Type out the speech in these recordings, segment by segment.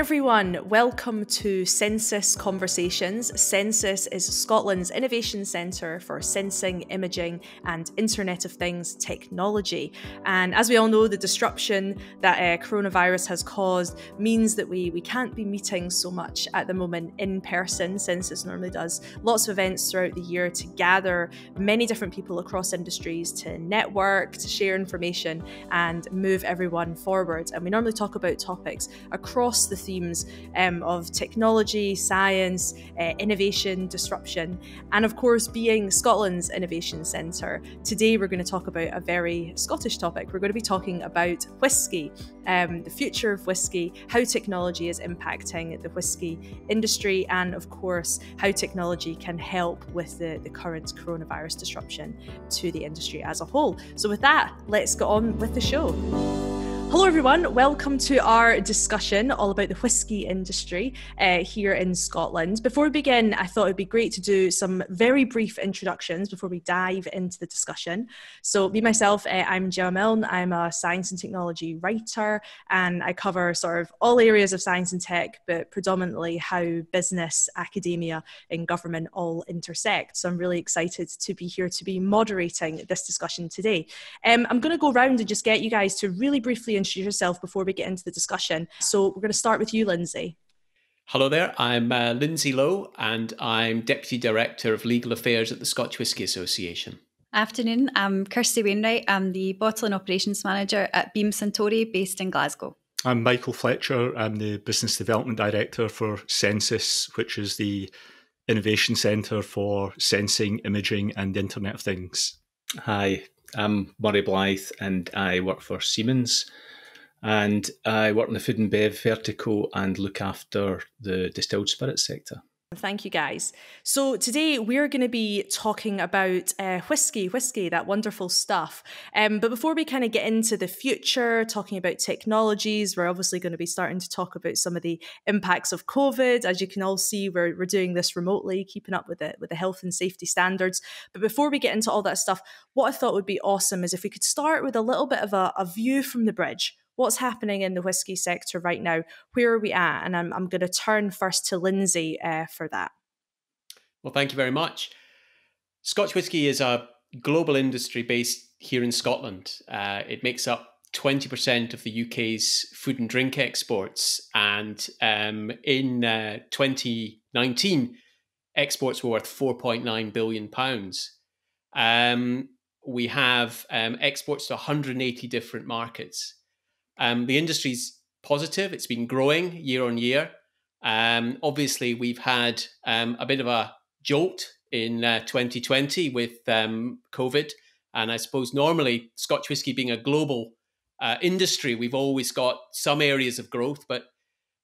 everyone. Welcome to CENSIS Conversations. CENSIS is Scotland's innovation centre for sensing, imaging, and Internet of Things technology. And as we all know, the disruption that uh, coronavirus has caused means that we, we can't be meeting so much at the moment in person. CENSIS normally does lots of events throughout the year to gather many different people across industries to network, to share information, and move everyone forward. And we normally talk about topics across the themes um, of technology, science, uh, innovation, disruption, and of course, being Scotland's innovation centre. Today, we're going to talk about a very Scottish topic. We're going to be talking about whisky, um, the future of whisky, how technology is impacting the whisky industry, and of course, how technology can help with the, the current coronavirus disruption to the industry as a whole. So, with that, let's get on with the show. Hello, everyone. Welcome to our discussion all about the whisky industry uh, here in Scotland. Before we begin, I thought it'd be great to do some very brief introductions before we dive into the discussion. So, me myself, uh, I'm Gemma Milne. I'm a science and technology writer, and I cover sort of all areas of science and tech, but predominantly how business, academia, and government all intersect. So, I'm really excited to be here to be moderating this discussion today. Um, I'm going to go around and just get you guys to really briefly introduce yourself before we get into the discussion. So we're going to start with you, Lindesay. Hello there, I'm uh, Lindesay Low and I'm Deputy Director of Legal Affairs at the Scotch Whisky Association. Afternoon, I'm Kirsty Wainwright. I'm the Bottling Operations Manager at Beam Suntory based in Glasgow. I'm Michael Fletcher. I'm the Business Development Director for CENSIS, which is the innovation centre for sensing, imaging, and Internet of Things. Hi, I'm Murray Blyth and I work for Siemens and I work in the food and bev vertical and look after the distilled spirits sector. Thank you, guys. So today we're going to be talking about uh, whiskey, whiskey, that wonderful stuff. Um, but before we kind of get into the future, talking about technologies, we're obviously going to be starting to talk about some of the impacts of COVID. As you can all see, we're, we're doing this remotely, keeping up with it with the health and safety standards. But before we get into all that stuff, what I thought would be awesome is if we could start with a little bit of a, a view from the bridge what's happening in the whisky sector right now? Where are we at? And I'm, I'm going to turn first to Lindesay uh, for that. Well, thank you very much. Scotch whisky is a global industry based here in Scotland. Uh, it makes up 20% of the UK's food and drink exports. And um, in uh, 2019, exports were worth 4.9 billion pounds. Um, we have um, exports to 180 different markets. Um, the industry's positive; it's been growing year on year. Um, obviously, we've had um, a bit of a jolt in uh, 2020 with um, COVID, and I suppose normally Scotch whisky being a global uh, industry, we've always got some areas of growth, but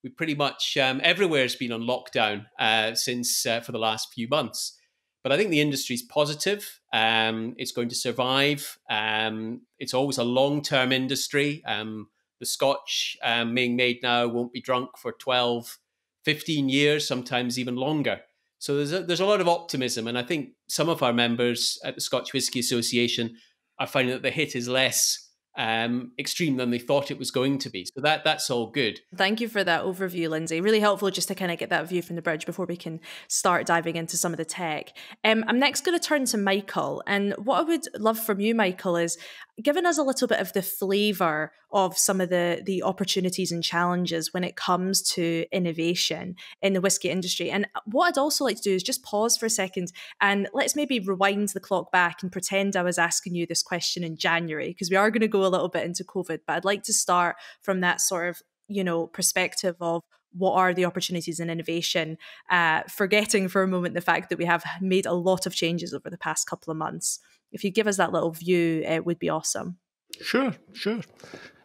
we pretty much um, everywhere has been on lockdown uh, since uh, for the last few months. But I think the industry is positive. Um, it's going to survive. Um, it's always a long term industry. Um, the scotch um, being made now won't be drunk for 12, 15 years, sometimes even longer. So there's a, there's a lot of optimism. And I think some of our members at the Scotch Whisky Association are finding that the hit is less um, extreme than they thought it was going to be. So that that's all good. Thank you for that overview, Lindesay. Really helpful just to kind of get that view from the bridge before we can start diving into some of the tech. Um, I'm next going to turn to Michael, and what I would love from you, Michael, is giving us a little bit of the flavour of some of the the opportunities and challenges when it comes to innovation in the whiskey industry. And what I'd also like to do is just pause for a second and let's maybe rewind the clock back and pretend I was asking you this question in January because we are going to go a little bit into COVID, but I'd like to start from that sort of you know perspective of what are the opportunities in innovation, uh, forgetting for a moment the fact that we have made a lot of changes over the past couple of months. If you give us that little view, it would be awesome. Sure, sure.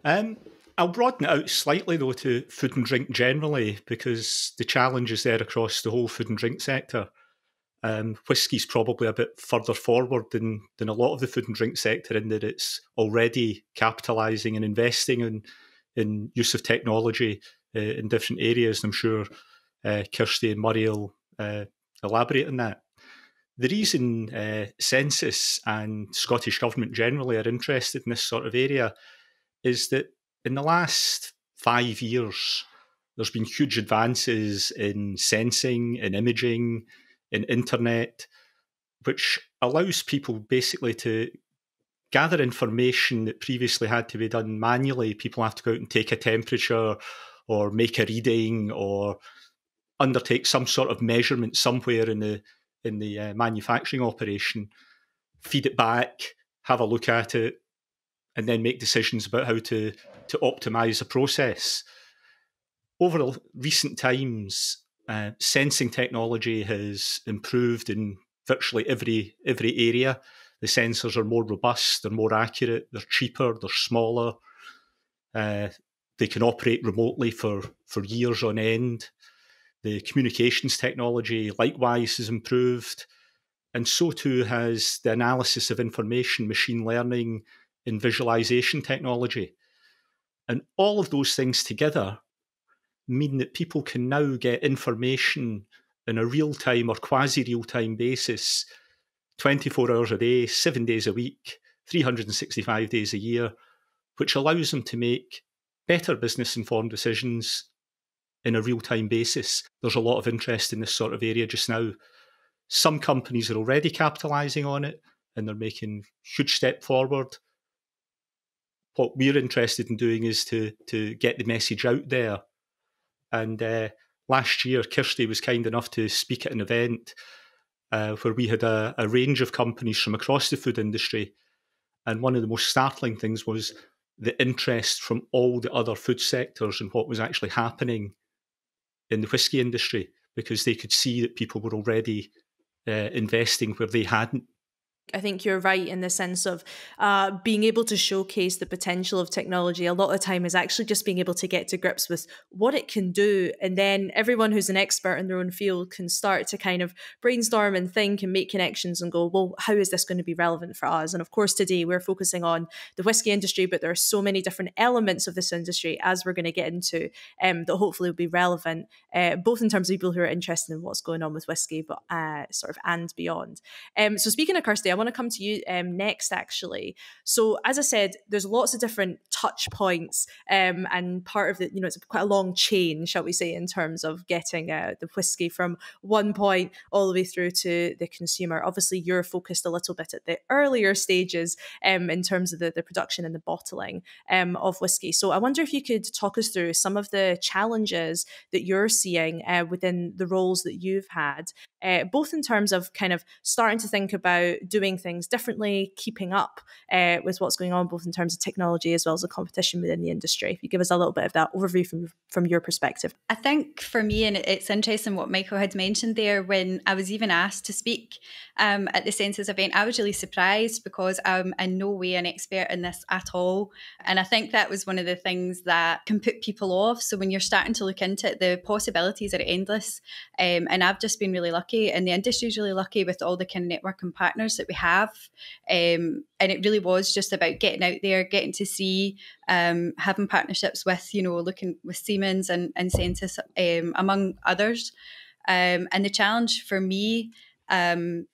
Um, I'll broaden it out slightly though to food and drink generally because the challenge is there across the whole food and drink sector. Um, whiskey's probably a bit further forward than than a lot of the food and drink sector in that it's already capitalising and investing in in use of technology uh, in different areas. I'm sure uh, Kirsty and Murray will uh, elaborate on that. The reason uh, CENSIS and Scottish Government generally are interested in this sort of area is that in the last five years, There's been huge advances in sensing, in imaging, in internet, which allows people basically to gather information that previously had to be done manually. People have to go out and take a temperature or make a reading or undertake some sort of measurement somewhere in the in the uh, manufacturing operation, feed it back, have a look at it, and then make decisions about how to to optimize the process. Over recent times, uh, sensing technology has improved in virtually every every area. The sensors are more robust, they're more accurate, they're cheaper, they're smaller. Uh, they can operate remotely for, for years on end. The communications technology likewise has improved, and so too has the analysis of information, machine learning, and visualization technology. And all of those things together mean that people can now get information in a real time or quasi real time basis 24 hours a day, seven days a week, 365 days a year, which allows them to make better business informed decisions in a real time basis. There's a lot of interest in this sort of area just now. Some companies are already capitalizing on it and they're making huge step forward. What we're interested in doing is to to get the message out there. And uh, last year, Kirsty was kind enough to speak at an event uh, where we had a, a range of companies from across the food industry. And one of the most startling things was the interest from all the other food sectors and what was actually happening in the whisky industry because they could see that people were already uh, investing where they hadn't I think you're right in the sense of uh, being able to showcase the potential of technology. A lot of the time is actually just being able to get to grips with what it can do. And then everyone who's an expert in their own field can start to kind of brainstorm and think and make connections and go, well, how is this going to be relevant for us? And of course, today we're focusing on the whiskey industry, but there are so many different elements of this industry as we're going to get into um, that hopefully will be relevant, uh, both in terms of people who are interested in what's going on with whiskey, but uh, sort of and beyond. Um, so speaking of Kirsty, I want to come to you um, next, actually. So, as I said, there's lots of different touch points, um, and part of the, you know, it's quite a long chain, shall we say, in terms of getting uh, the whiskey from one point all the way through to the consumer. Obviously, you're focused a little bit at the earlier stages um, in terms of the, the production and the bottling um, of whiskey. So, I wonder if you could talk us through some of the challenges that you're seeing uh, within the roles that you've had, uh, both in terms of kind of starting to think about doing doing things differently, keeping up uh, with what's going on, both in terms of technology as well as the competition within the industry. If you give us a little bit of that overview from from your perspective. I think for me, and it's interesting what Michael had mentioned there when I was even asked to speak um, at the CENSIS event. I was really surprised because I'm in no way an expert in this at all, and I think that was one of the things that can put people off. So when you're starting to look into it, the possibilities are endless, um, and I've just been really lucky, and the industry's really lucky with all the kind of network and partners that we have. Um, and it really was just about getting out there, getting to see, um, having partnerships with, you know, looking with Siemens and, and CENSIS, um, among others. Um, and the challenge for me, um,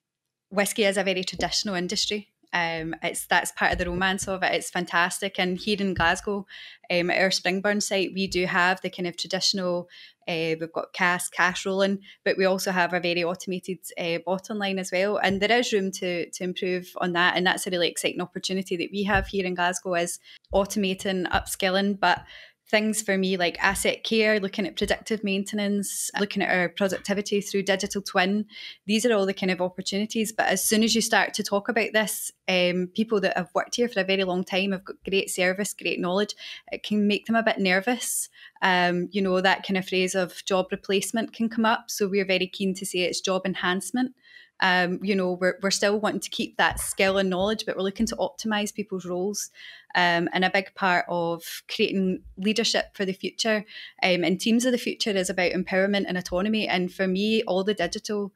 whiskey is a very traditional industry. Um, it's that's part of the romance of it. It's fantastic. And here in Glasgow, um, at our Springburn site, we do have the kind of traditional. Uh, we've got cask, cash rolling, but we also have a very automated uh, bottom line as well. And there is room to to improve on that. And that's a really exciting opportunity that we have here in Glasgow is automating, upskilling, but things for me like asset care, looking at predictive maintenance, looking at our productivity through digital twin. These are all the kind of opportunities. But as soon as you start to talk about this, um, people that have worked here for a very long time have got great service, great knowledge. It can make them a bit nervous. Um, you know, that kind of phrase of job replacement can come up. So we're very keen to say it's job enhancement. Um, you know, we're, we're still wanting to keep that skill and knowledge, but we're looking to optimize people's roles. Um, and a big part of creating leadership for the future um, and teams of the future is about empowerment and autonomy. And for me, all the digital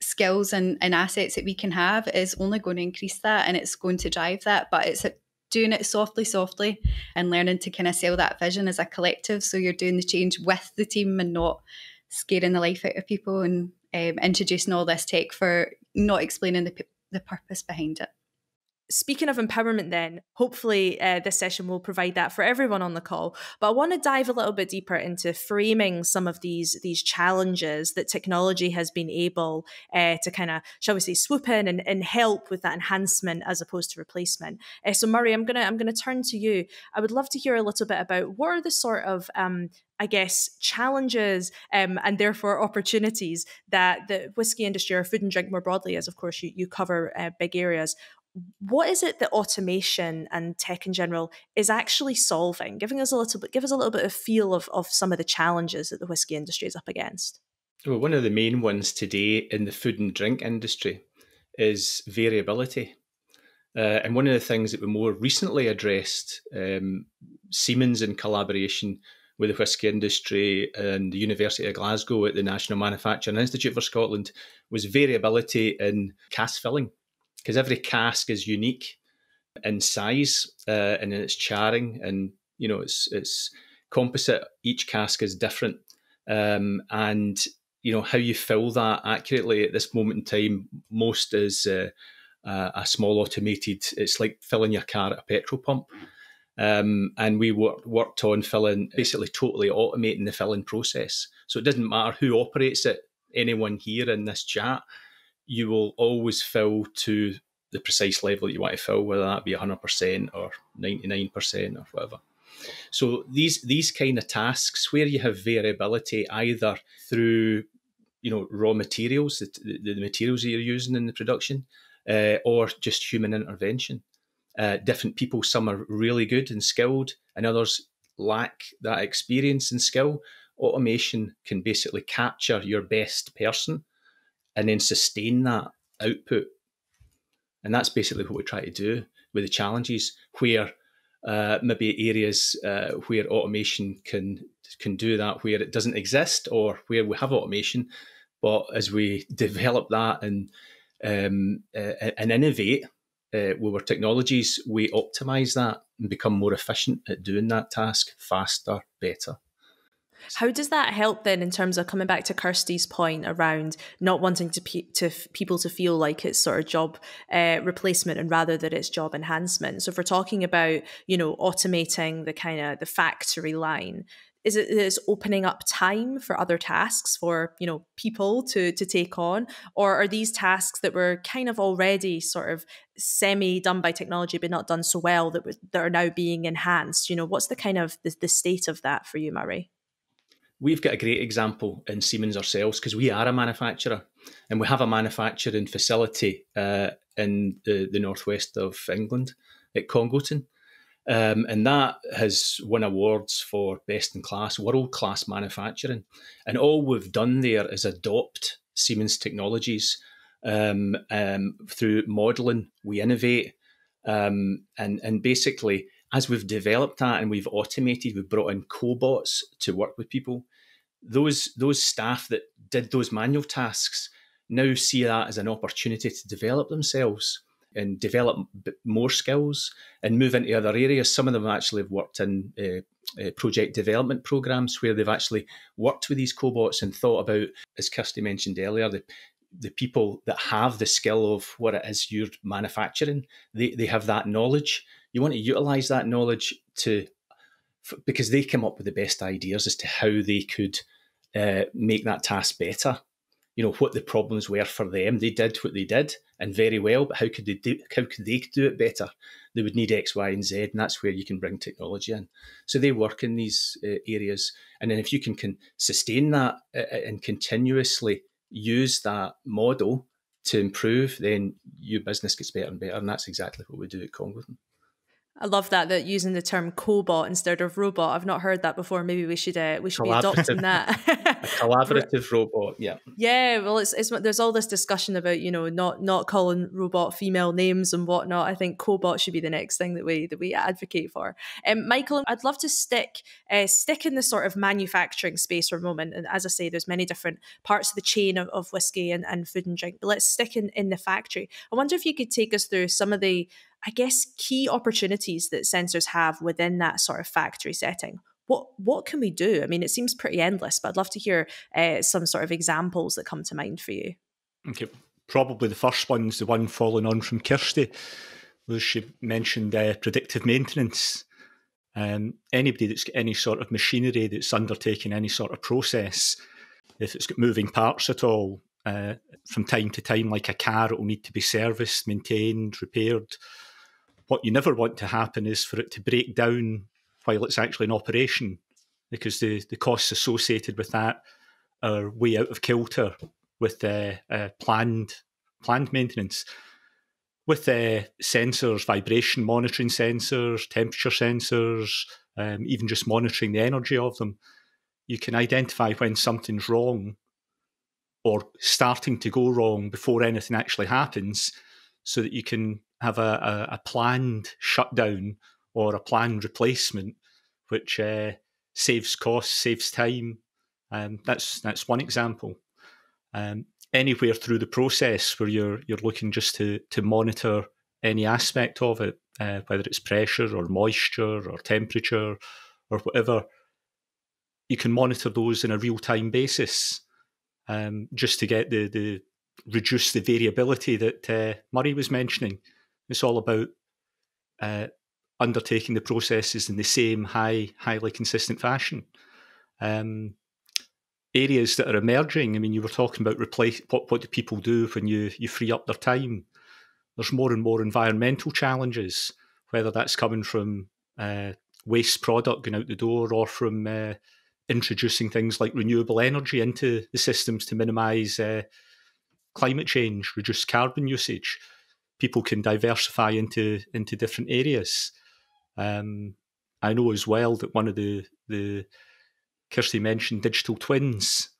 skills and, and assets that we can have is only going to increase that and it's going to drive that. But it's doing it softly, softly, and learning to kind of sell that vision as a collective. So you're doing the change with the team and not scaring the life out of people and um, introducing all this tech for not explaining the, the purpose behind it. Speaking of empowerment, then hopefully uh, this session will provide that for everyone on the call. But I want to dive a little bit deeper into framing some of these these challenges that technology has been able uh, to kind of, shall we say, swoop in and, and help with that enhancement as opposed to replacement. Uh, so, Murray, I'm gonna I'm gonna turn to you. I would love to hear a little bit about what are the sort of um, I guess, challenges um, and therefore opportunities that the whiskey industry or food and drink more broadly, as of course you, you cover uh, big areas, what is it that automation and tech in general is actually solving? Giving us a little bit give us a little bit of feel of, of some of the challenges that the whiskey industry is up against. Well one of the main ones today in the food and drink industry is variability. Uh, and one of the things that we more recently addressed um, siemens in collaboration with the whisky industry and the University of Glasgow at the National Manufacturing Institute for Scotland was variability in cask filling because every cask is unique in size uh, and in its charring, and you know it's it's composite. Each cask is different, um, and you know how you fill that accurately at this moment in time. Most is uh, uh, a small automated. It's like filling your car at a petrol pump. Um, and we worked worked on filling, basically totally automating the filling process. So it doesn't matter who operates it. Anyone here in this chat you will always fill to the precise level that you want to fill, whether that be 100% or 99% or whatever. So these these kind of tasks where you have variability either through you know raw materials, the, the materials that you're using in the production, uh, or just human intervention. Uh, different people, some are really good and skilled, and others lack that experience and skill. Automation can basically capture your best person and then sustain that output. And that's basically what we try to do with the challenges where uh, maybe areas uh, where automation can can do that where it doesn't exist or where we have automation. But as we develop that and um, uh, and innovate uh, with our technologies, we optimize that and become more efficient at doing that task faster, better. How does that help then in terms of coming back to Kirsty's point around not wanting to pe- to f- people to feel like it's sort of job uh, replacement and rather that it's job enhancement? So if we're talking about you know automating the kind of the factory line, is it is opening up time for other tasks for you know people to to take on, or are these tasks that were kind of already sort of semi done by technology but not done so well that that are now being enhanced? You know, what's the kind of the, the state of that for you, Murray? We've got a great example in Siemens ourselves because we are a manufacturer and we have a manufacturing facility uh, in the, the northwest of England at Congleton. Um, and that has won awards for best in class, world class manufacturing. And all we've done there is adopt Siemens technologies um, um, through modeling. We innovate, um, and and basically as we've developed that and we've automated, we've brought in cobots to work with people. Those those staff that did those manual tasks now see that as an opportunity to develop themselves and develop more skills and move into other areas. Some of them actually have worked in uh, uh, project development programs where they've actually worked with these cobots and thought about, as Kirsty mentioned earlier, the the people that have the skill of what it is you're manufacturing. They they have that knowledge you want to utilize that knowledge to because they come up with the best ideas as to how they could uh, make that task better. You know what the problems were for them. They did what they did and very well, but how could they do? How could they do it better? They would need X, Y, and Z, and that's where you can bring technology in. So they work in these uh, areas, and then if you can, can sustain that uh, uh and continuously use that model to improve, then your business gets better and better, and that's exactly what we do at Congleton. I love that that using the term cobot instead of robot. I've not heard that before. Maybe we should uh, we should be adopting that. a collaborative robot, yeah. Yeah, well, it's, it's there's all this discussion about you know not not calling robot female names and whatnot. I think cobot should be the next thing that we that we advocate for. Um, Michael, I'd love to stick uh, stick in the sort of manufacturing space for a moment. And as I say, there's many different parts of the chain of, of whiskey and, and food and drink. But let's stick in in the factory. I wonder if you could take us through some of the I guess, key opportunities that sensors have within that sort of factory setting. What what can we do? I mean, it seems pretty endless, but I'd love to hear uh, some sort of examples that come to mind for you. Okay, probably the first one's the one following on from Kirsty. She mentioned uh, predictive maintenance. Um, anybody that's got any sort of machinery that's undertaking any sort of process, if it's got moving parts at all, uh, from time to time, like a car, it will need to be serviced, maintained, repaired. What you never want to happen is for it to break down while it's actually in operation, because the, the costs associated with that are way out of kilter with uh, uh, planned planned maintenance. With uh, sensors, vibration monitoring sensors, temperature sensors, um, even just monitoring the energy of them, you can identify when something's wrong or starting to go wrong before anything actually happens so that you can have a, a, a planned shutdown or a planned replacement, which uh, saves costs, saves time. Um, that's that's one example. Um, anywhere through the process where you're you're looking just to to monitor any aspect of it, uh, whether it's pressure or moisture or temperature or whatever, you can monitor those in a real time basis, um, just to get the the reduce the variability that uh, Murray was mentioning. It's all about uh, undertaking the processes in the same high, highly consistent fashion. Um, areas that are emerging. I mean, you were talking about replace what what do people do when you you free up their time? There's more and more environmental challenges, whether that's coming from uh, waste product going out the door or from uh, introducing things like renewable energy into the systems to minimise uh, climate change, reduce carbon usage. People can diversify into into different areas. Um, I know as well that one of the the Kirsty mentioned digital twins.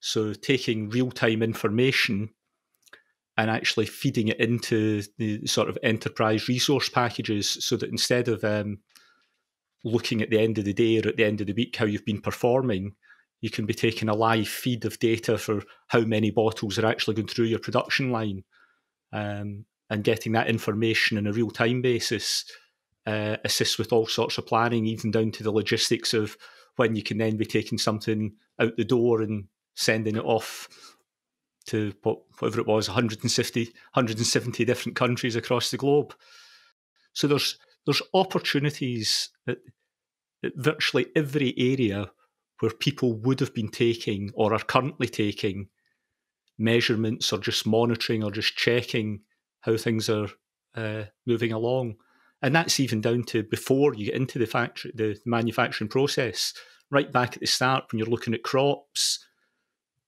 So taking real time information and actually feeding it into the sort of enterprise resource packages so that instead of um, looking at the end of the day or at the end of the week how you've been performing, you can be taking a live feed of data for how many bottles are actually going through your production line um, and getting that information on a real time basis uh, assists with all sorts of planning, even down to the logistics of when you can then be taking something out the door and sending it off to whatever it was 150 170 different countries across the globe. So there's there's opportunities at, at virtually every area where people would have been taking or are currently taking measurements or just monitoring or just checking how things are uh, moving along and that's even down to before you get into the factory, the manufacturing process, right back at the start when you're looking at crops.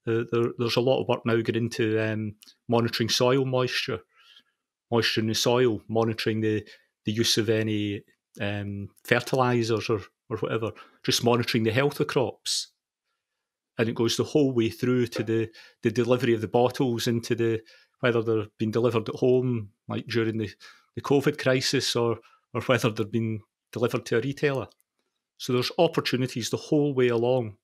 Uh, there, there's a lot of work now going into um, monitoring soil moisture, moisture in the soil, monitoring the the use of any um, fertilizers or or whatever, just monitoring the health of crops. And it goes the whole way through to the, the delivery of the bottles into the whether they're being delivered at home, like during the the COVID crisis or or whether they're being delivered to a retailer. So there's opportunities the whole way along.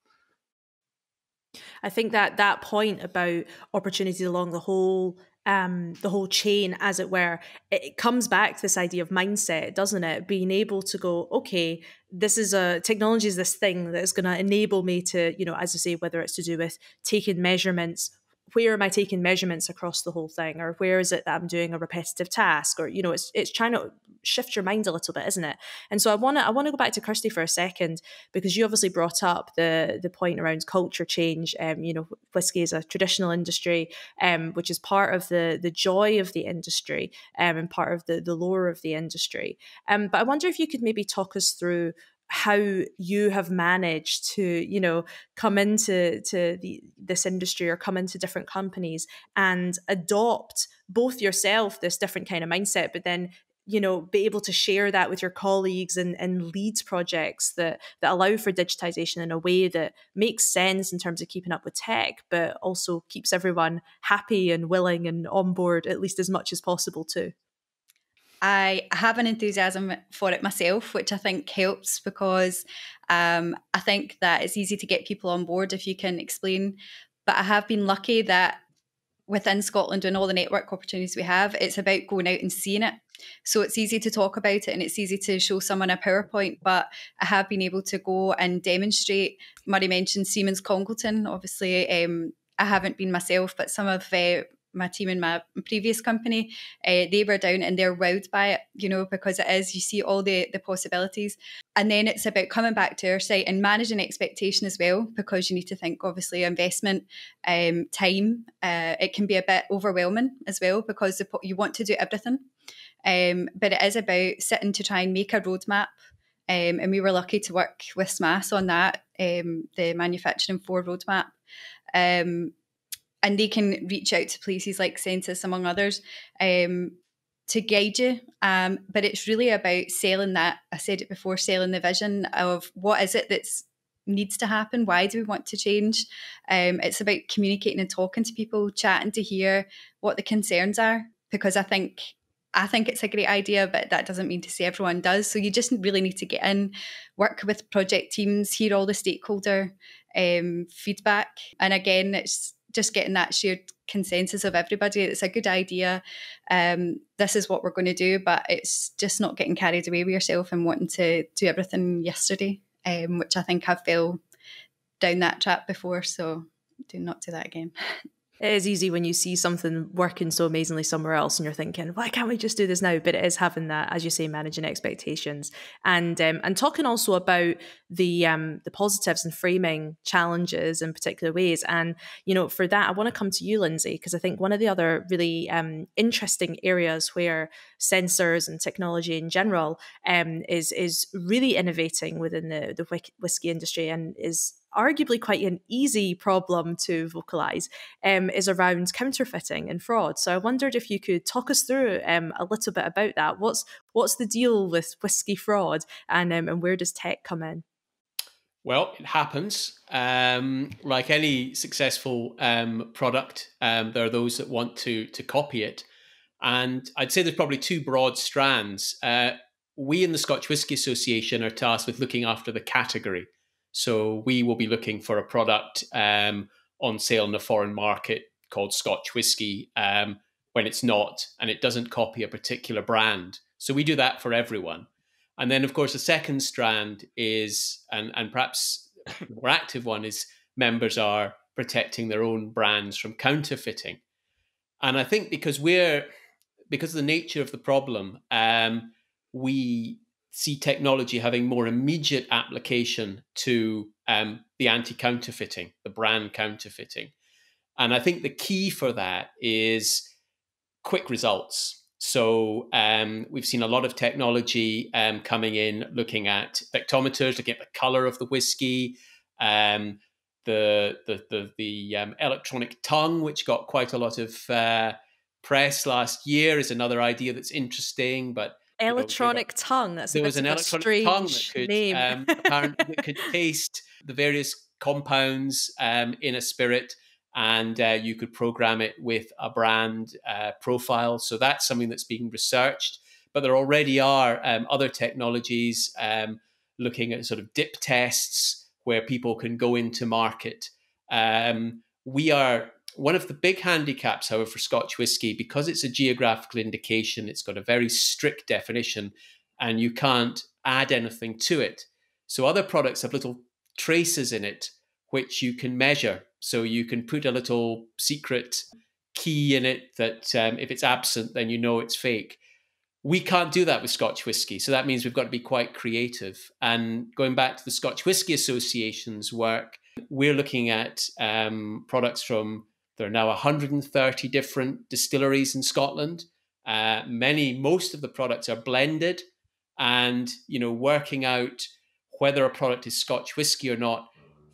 I think that that point about opportunities along the whole um, the whole chain, as it were, it comes back to this idea of mindset, doesn't it? Being able to go, okay, this is a technology is this thing that is going to enable me to, you know, as I say, whether it's to do with taking measurements where am I taking measurements across the whole thing, or where is it that I'm doing a repetitive task, or you know, it's it's trying to shift your mind a little bit, isn't it? And so I want to I want to go back to Kirsty for a second because you obviously brought up the the point around culture change. Um, you know, whiskey is a traditional industry, um, which is part of the the joy of the industry, um, and part of the the lore of the industry. Um, but I wonder if you could maybe talk us through how you have managed to you know come into to the, this industry or come into different companies and adopt both yourself this different kind of mindset but then you know be able to share that with your colleagues and, and lead projects that that allow for digitization in a way that makes sense in terms of keeping up with tech but also keeps everyone happy and willing and on board at least as much as possible too I have an enthusiasm for it myself, which I think helps because um, I think that it's easy to get people on board if you can explain. But I have been lucky that within Scotland and all the network opportunities we have, it's about going out and seeing it. So it's easy to talk about it and it's easy to show someone a PowerPoint, but I have been able to go and demonstrate. Murray mentioned Siemens Congleton. Obviously, um, I haven't been myself, but some of uh, my team in my previous company, uh, they were down and they're wowed by it, you know, because it is, you see all the, the possibilities. And then it's about coming back to our site and managing expectation as well, because you need to think, obviously, investment, um, time. Uh, it can be a bit overwhelming as well because the, you want to do everything. Um, but it is about sitting to try and make a roadmap. Um, and we were lucky to work with SMAS on that, um, the manufacturing for roadmap. Um, and they can reach out to places like CENSIS, among others, um, to guide you. Um, but it's really about selling that. I said it before, selling the vision of what is it that's needs to happen. Why do we want to change? Um, it's about communicating and talking to people, chatting to hear what the concerns are. Because I think I think it's a great idea, but that doesn't mean to say everyone does. So you just really need to get in, work with project teams, hear all the stakeholder um, feedback, and again, it's just getting that shared consensus of everybody. It's a good idea. Um, this is what we're going to do, but it's just not getting carried away with yourself and wanting to do everything yesterday, um, which I think I've fell down that trap before. So do not do that again. it is easy when you see something working so amazingly somewhere else and you're thinking why can't we just do this now? But it is having that as you say managing expectations. And um, and talking also about the um, the positives and framing challenges in particular ways. And you know for that i want to come to you Lindesay because i think one of the other really um, interesting areas where sensors and technology in general um, is is really innovating within the the whiskey industry and is arguably quite an easy problem to vocalize um, is around counterfeiting and fraud. So I wondered if you could talk us through um, a little bit about that. What's what's the deal with whiskey fraud, and um, and where does tech come in? Well, it happens. Um, like any successful um, product, um, there are those that want to to copy it, and I'd say there's probably two broad strands. Uh, we in the Scotch Whisky Association are tasked with looking after the category. So we will be looking for a product um, on sale in a foreign market called Scotch whisky um, when it's not and it doesn't copy a particular brand. So we do that for everyone. And then, of course, the second strand is, and, and perhaps the more active one, is members are protecting their own brands from counterfeiting. And I think because we're, because of the nature of the problem, um, we see technology having more immediate application to um, the anti counterfeiting, the brand counterfeiting. And I think the key for that is quick results. So um, we've seen a lot of technology um, coming in, looking at spectrometers, looking at the color of the whiskey, um, the the the, the um, electronic tongue, which got quite a lot of uh, press last year, is another idea that's interesting. But electronic tongue. That's there was an electronic tongue that could name. um, apparently could taste the various compounds um, in a spirit, and uh, you could program it with a brand uh, profile. So that's something that's being researched. But there already are um, other technologies um, looking at sort of dip tests where people can go into market. Um, we are one of the big handicaps, however, for Scotch whisky, because it's a geographical indication, it's got a very strict definition and you can't add anything to it. So other products have little traces in it which you can measure. So you can put a little secret key in it that um, if it's absent, then you know it's fake. We can't do that with Scotch whisky. So that means we've got to be quite creative. And going back to the Scotch Whisky Association's work, we're looking at um, products from there are now 130 different distilleries in Scotland. Uh, many, most of the products are blended, and you know, working out whether a product is Scotch whisky or not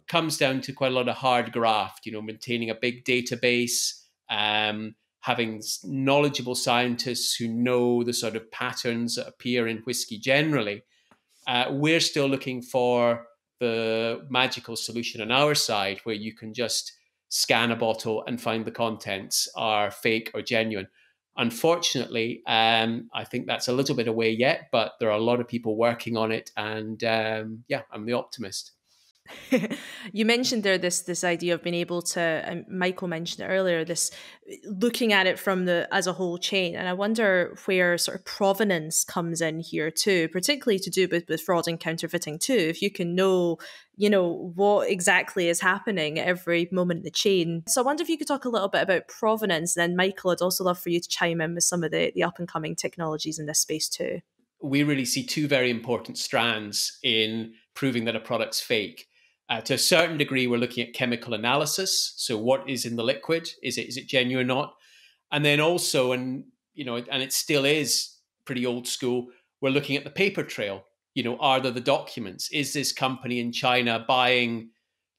comes down to quite a lot of hard graft. You know, maintaining a big database, um, having knowledgeable scientists who know the sort of patterns that appear in whiskey generally. Uh, we're still looking for the magical solution on our side, where you can just scan a bottle and find the contents are fake or genuine. Unfortunately, um, I think that's a little bit away yet, but there are a lot of people working on it. And um, yeah, I'm the optimist. You mentioned there this this idea of being able to and michael mentioned it earlier this looking at it from the as a whole chain and i wonder where sort of provenance comes in here too particularly to do with, with fraud and counterfeiting too. If you can know you know what exactly is happening every moment in the chain. So i wonder if you could talk a little bit about provenance and then michael i'd also love for you to chime in with some of the, the up and coming technologies in this space too. We really see two very important strands in proving that a product's fake uh, to a certain degree, we're looking at chemical analysis. So, what is in the liquid? Is it is it genuine or not? And then also, and you know, and it still is pretty old school. We're looking at the paper trail. You know, are there the documents? Is this company in China buying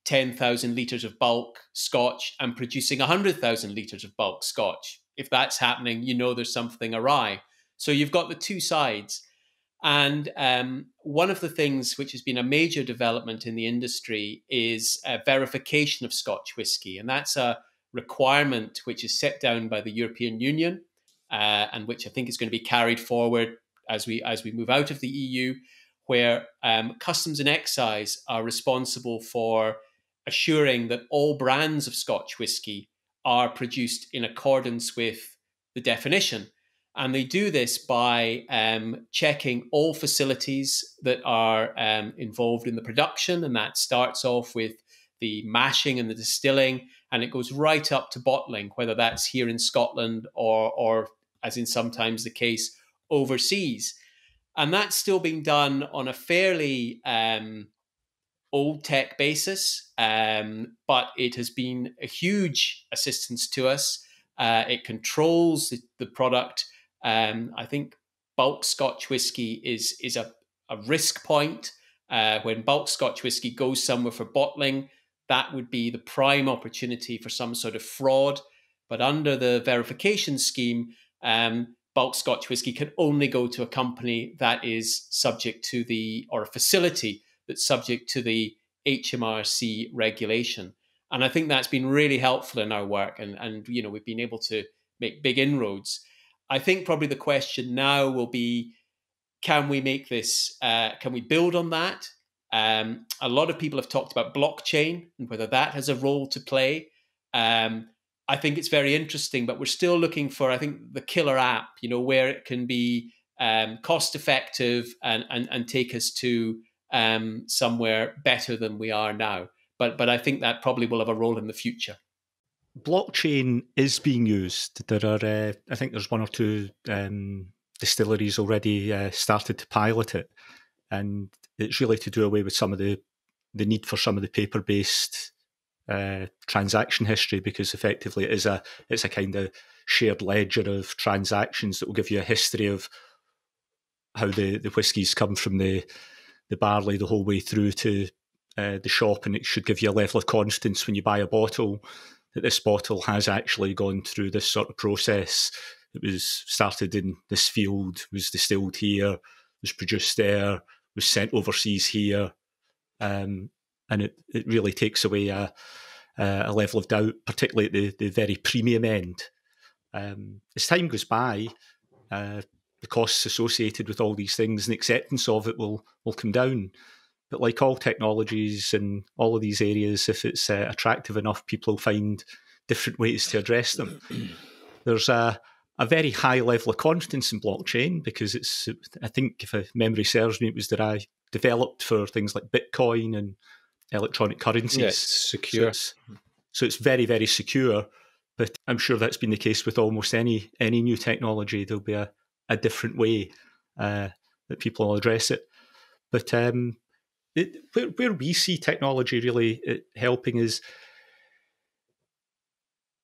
ten thousand liters of bulk Scotch and producing hundred thousand liters of bulk Scotch? If that's happening, you know there's something awry. So you've got the two sides. And um, one of the things which has been a major development in the industry is verification of Scotch whisky. And that's a requirement which is set down by the European Union uh, and which I think is going to be carried forward as we, as we move out of the EU, where um, customs and excise are responsible for assuring that all brands of Scotch whisky are produced in accordance with the definition. And they do this by um, checking all facilities that are um, involved in the production. And that starts off with the mashing and the distilling, and it goes right up to bottling, whether that's here in Scotland or, or as in sometimes the case, overseas. And that's still being done on a fairly um, old tech basis, um, but it has been a huge assistance to us. Uh, it controls the, the product um, I think bulk Scotch whisky is is a, a risk point. Uh, when bulk Scotch whisky goes somewhere for bottling, that would be the prime opportunity for some sort of fraud. But under the verification scheme, um, bulk Scotch whisky can only go to a company that is subject to the, or a facility that's subject to the HMRC regulation. And I think that's been really helpful in our work. And, and you know, we've been able to make big inroads. I think probably the question now will be can we make this, uh, can we build on that? Um, a lot of people have talked about blockchain and whether that has a role to play. Um, I think it's very interesting, but we're still looking for, I think, the killer app, you know, where it can be um, cost effective and, and, and take us to um, somewhere better than we are now. But, but I think that probably will have a role in the future blockchain is being used. There are, uh, I think, there's one or two um, distilleries already uh, started to pilot it, and it's really to do away with some of the the need for some of the paper based uh, transaction history because effectively it is a it's a kind of shared ledger of transactions that will give you a history of how the the whiskies come from the the barley the whole way through to uh, the shop, and it should give you a level of confidence when you buy a bottle that this bottle has actually gone through this sort of process. It was started in this field, was distilled here, was produced there, was sent overseas here, um, and it, it really takes away a, a level of doubt, particularly at the, the very premium end. Um, as time goes by, uh, the costs associated with all these things and acceptance of it will will come down. But like all technologies and all of these areas, if it's uh, attractive enough, people will find different ways to address them. There's a, a very high level of confidence in blockchain because it's, I think, if a memory serves me, it was derived, developed for things like Bitcoin and electronic currencies. Yeah, secure. So it's, so it's very, very secure. But I'm sure that's been the case with almost any any new technology. There'll be a, a different way uh, that people will address it. But um, it, where, where we see technology really uh, helping is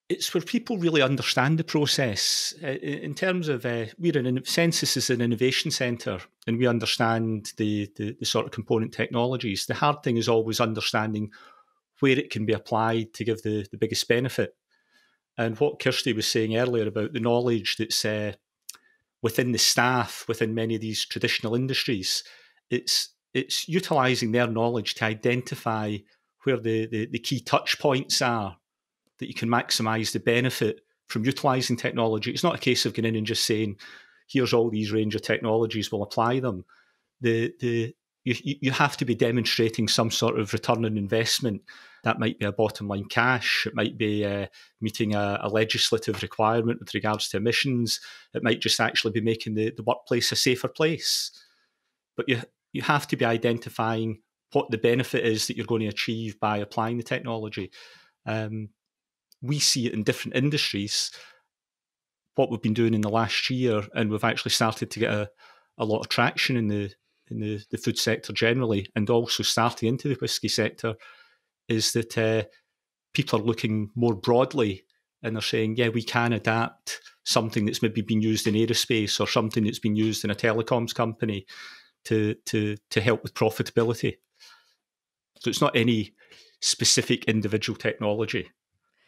it's where people really understand the process. Uh, in terms of, uh, we're an CENSIS is an innovation centre, and we understand the, the, the sort of component technologies. The hard thing is always understanding where it can be applied to give the, the biggest benefit. And what Kirsty was saying earlier about the knowledge that's uh, within the staff within many of these traditional industries, it's it's utilising their knowledge to identify where the, the, the key touch points are that you can maximise the benefit from utilising technology. It's not a case of going in and just saying, here's all these range of technologies, we'll apply them. The, the, you, you have to be demonstrating some sort of return on investment. That might be a bottom line cash. It might be uh, meeting a, a, legislative requirement with regards to emissions. It might just actually be making the, the workplace a safer place. But you, you have to be identifying what the benefit is that you're going to achieve by applying the technology. Um, we see it in different industries, what we've been doing in the last year, and we've actually started to get a, a lot of traction in the in the, the food sector generally, and also starting into the whisky sector, is that uh, people are looking more broadly and they're saying, yeah, we can adapt something that's maybe been used in aerospace or something that's been used in a telecoms company to to to help with profitability. So it's not any specific individual technology.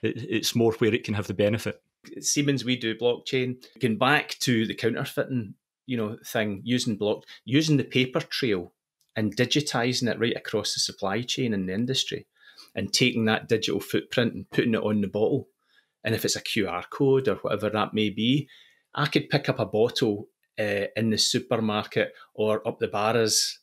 It, it's more where it can have the benefit. Siemens, we do blockchain. Going back to the counterfeiting you know thing using block using the paper trail and digitizing it right across the supply chain in the industry and taking that digital footprint and putting it on the bottle and if it's a qr code or whatever that may be i could pick up a bottle uh, in the supermarket or up the bars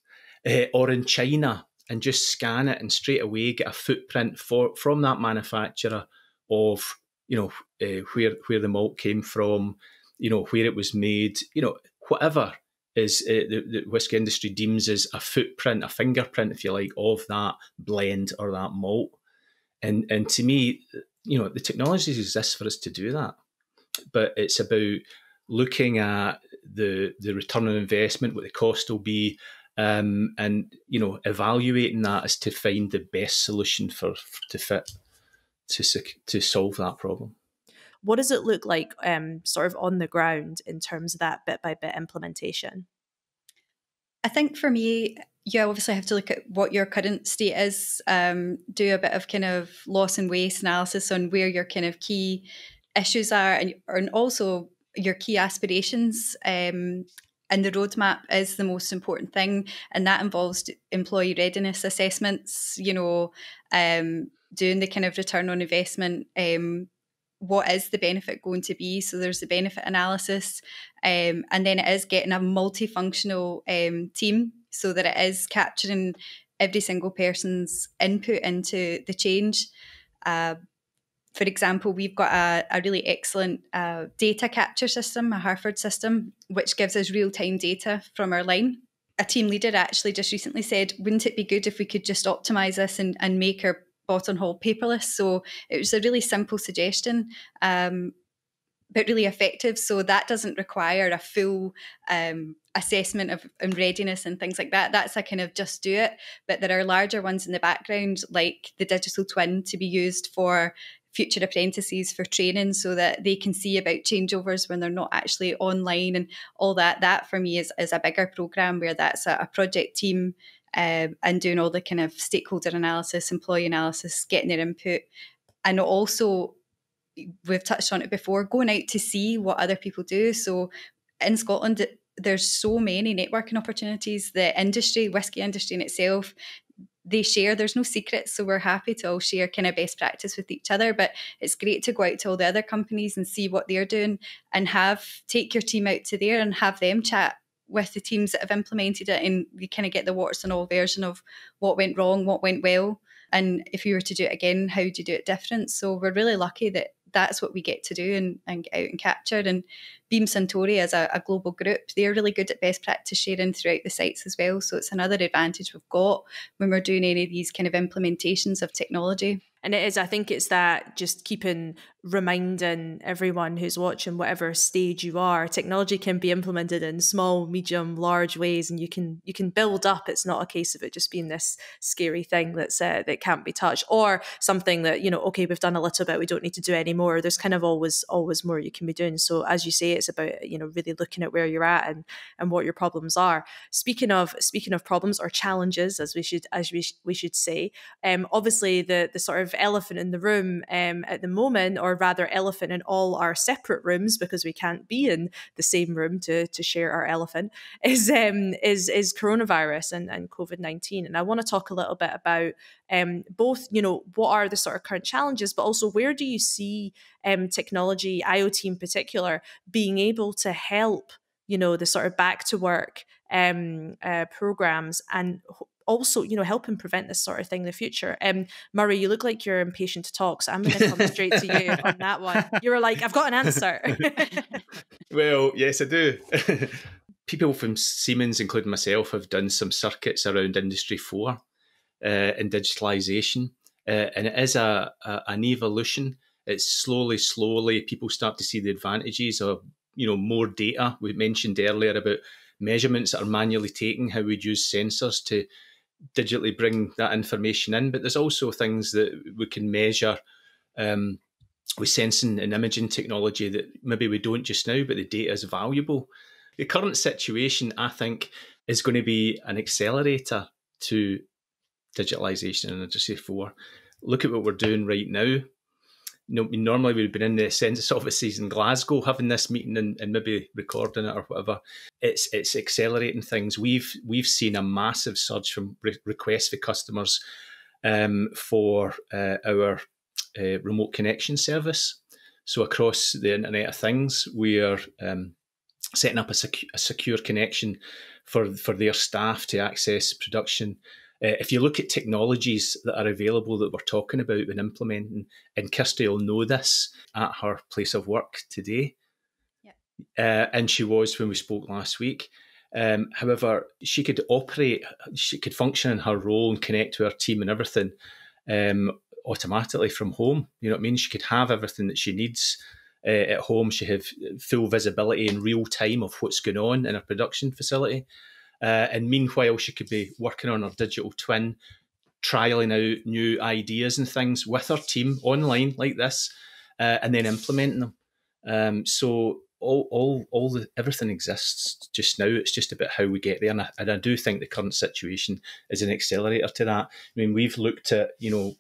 uh, or in china and just scan it and straight away get a footprint for from that manufacturer of you know uh, where where the malt came from you know where it was made you know whatever is uh, the, the whiskey industry deems as a footprint, a fingerprint, if you like, of that blend or that malt. And and to me, you know, the technologies exist for us to do that, but it's about looking at the the return on investment, what the cost will be, um, and you know, evaluating that as to find the best solution for to fit to to solve that problem. What does it look like, um, sort of on the ground in terms of that bit by bit implementation? I think for me, you obviously have to look at what your current state is, um, do a bit of kind of loss and waste analysis on where your kind of key issues are, and, and also your key aspirations. Um, and the roadmap is the most important thing, and that involves employee readiness assessments. You know, um, doing the kind of return on investment um, what is the benefit going to be? So there's the benefit analysis, um, and then it is getting a multifunctional um, team so that it is capturing every single person's input into the change. Uh, for example, we've got a, a really excellent uh, data capture system, a Harford system, which gives us real time data from our line. A team leader actually just recently said, wouldn't it be good if we could just optimize this and, and make our bottom hall paperless. So it was a really simple suggestion. Um, but really effective. So that doesn't require a full um, assessment of and readiness and things like that. That's a kind of just do it. But there are larger ones in the background, like the digital twin, to be used for future apprentices for training so that they can see about changeovers when they're not actually online and all that. That for me is, is a bigger program where that's a, a project team um, and doing all the kind of stakeholder analysis, employee analysis, getting their input, and also we've touched on it before, going out to see what other people do. So in Scotland, there's so many networking opportunities. The industry, whiskey industry in itself, they share. There's no secrets, so we're happy to all share kind of best practice with each other. But it's great to go out to all the other companies and see what they're doing, and have take your team out to there and have them chat with the teams that have implemented it and you kind of get the what's and all version of what went wrong, what went well. And if you were to do it again, how would you do it different? So we're really lucky that that's what we get to do and, and get out and capture. And Beam Suntory as a, a, global group, they're really good at best practice sharing throughout the sites as well. So it's another advantage we've got when we're doing any of these kind of implementations of technology. And it is, I think it's that just keeping reminding everyone who's watching, whatever stage you are, technology can be implemented in small, medium, large ways, and you can you can build up. It's not a case of it just being this scary thing that's uh, that can't be touched, or something that you know, okay, we've done a little bit, we don't need to do any more. There's kind of always always more you can be doing. So as you say, it's about you know really looking at where you're at and and what your problems are. Speaking of speaking of problems or challenges, as we should as we, sh- we should say, um, obviously the the sort of elephant in the room um, at the moment, or rather elephant in all our separate rooms because we can't be in the same room to to share our elephant, is um, is is coronavirus and and COVID nineteen. And I want to talk a little bit about um, both, you know, what are the sort of current challenges, but also where do you see um, technology, IoT in particular, being able to help, you know, the sort of back to work um, uh, programs and also, you know, helping prevent this sort of thing in the future. Um, Murray, you look like you're impatient to talk, so I'm going to come straight to you on that one. You were like, I've got an answer. well, yes, I do. People from Siemens, including myself, have done some circuits around Industry 4 uh, and digitalisation. Uh, and it is a, a, an evolution. It's slowly, slowly, people start to see the advantages of, you know, more data. We mentioned earlier about measurements that are manually taken, how we'd use sensors to digitally bring that information in. But there's also things that we can measure um, with sensing and imaging technology that maybe we don't just now, but the data is valuable. The current situation, I think, is going to be an accelerator to digitalization in Industry 4. Look at what we're doing right now you know, normally we've been in the CENSIS offices in Glasgow having this meeting and, and maybe recording it or whatever. It's it's accelerating things. We've we've seen a massive surge from re- requests for customers um, for uh, our uh, remote connection service. So across the Internet of Things, we are um, setting up a, a secure connection for for their staff to access production uh, if you look at technologies that are available that we're talking about and implementing, and Kirsty will know this at her place of work today, yeah. uh, and she was when we spoke last week. Um, however, she could operate, she could function in her role and connect to her team and everything um, automatically from home. You know what I mean? She could have everything that she needs uh, at home. She have full visibility in real time of what's going on in her production facility. Uh, and meanwhile, she could be working on her digital twin, trialing out new ideas and things with her team online like this, uh, and then implementing them. Um, so all, all, all the everything exists just now. It's just about how we get there, and I, and I do think the current situation is an accelerator to that. I mean, we've looked at you know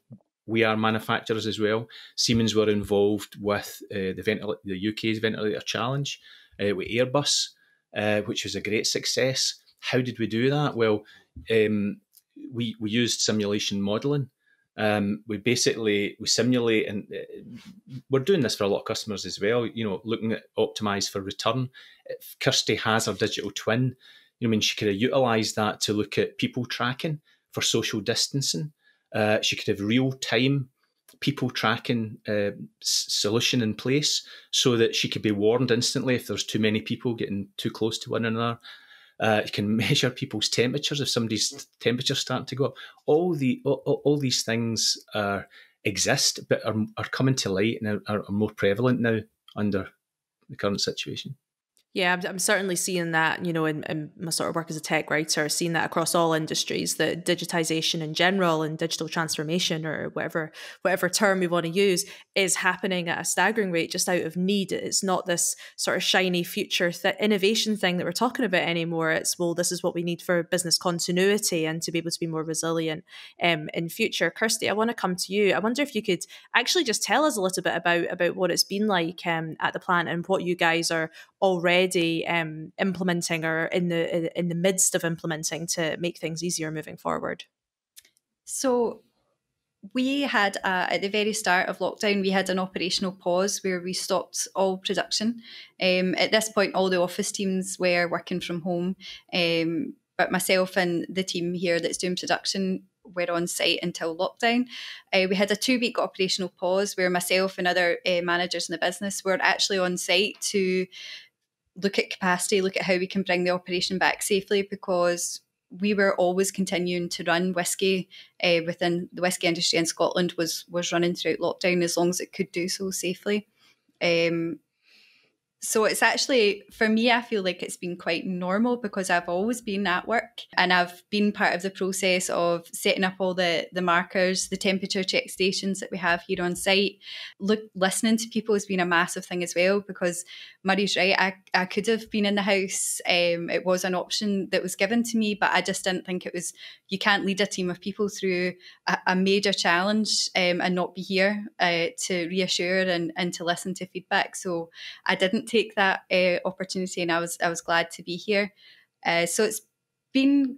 we are manufacturers as well. Siemens were involved with uh, the ventil- the UK's ventilator challenge uh, with Airbus, uh, which was a great success. How did we do that? Well, um, we we used simulation modeling. Um, we basically we simulate, and uh, we're doing this for a lot of customers as well. You know, looking at optimize for return. Kirsty has her digital twin, you know, I mean, she could have utilized that to look at people tracking for social distancing. Uh, she could have real time people tracking uh, solution in place so that she could be warned instantly if there's too many people getting too close to one another. Uh, you can measure people's temperatures if somebody's temperature starting to go up. All the all, all these things are exist, but are, are coming to light and are, are more prevalent now under the current situation. Yeah, I'm, I'm, certainly seeing that, you know, in, in, my sort of work as a tech writer, seeing that across all industries, that digitization in general and digital transformation or whatever whatever term we want to use is happening at a staggering rate just out of need. It's not this sort of shiny future th- innovation thing that we're talking about anymore. It's, well, this is what we need for business continuity and to be able to be more resilient um, in future. Kirsty, I want to come to you. I wonder if you could actually just tell us a little bit about, about what it's been like um, at the plant and what you guys are already um, implementing or in the in the midst of implementing to make things easier moving forward? So we had uh, at the very start of lockdown we had an operational pause where we stopped all production um, at this point all the office teams were working from home um, but myself and the team here that's doing production were on site until lockdown. Uh, we had a two week operational pause where myself and other uh, managers in the business were actually on site to look at capacity, look at how we can bring the operation back safely because we were always continuing to run whisky uh, within the whisky industry in Scotland was was running throughout lockdown as long as it could do so safely. Um, so it's actually, for me, I feel like it's been quite normal because I've always been at work and I've been part of the process of setting up all the, the markers, the temperature check stations that we have here on site. Look, listening to people has been a massive thing as well because Murray's right. I, I could have been in the house. Um, it was an option that was given to me, but I just didn't think it was, you can't lead a team of people through a, a major challenge um, and not be here uh, to reassure and, and to listen to feedback. So I didn't take that uh, opportunity, and I was I was glad to be here. Uh, so it's been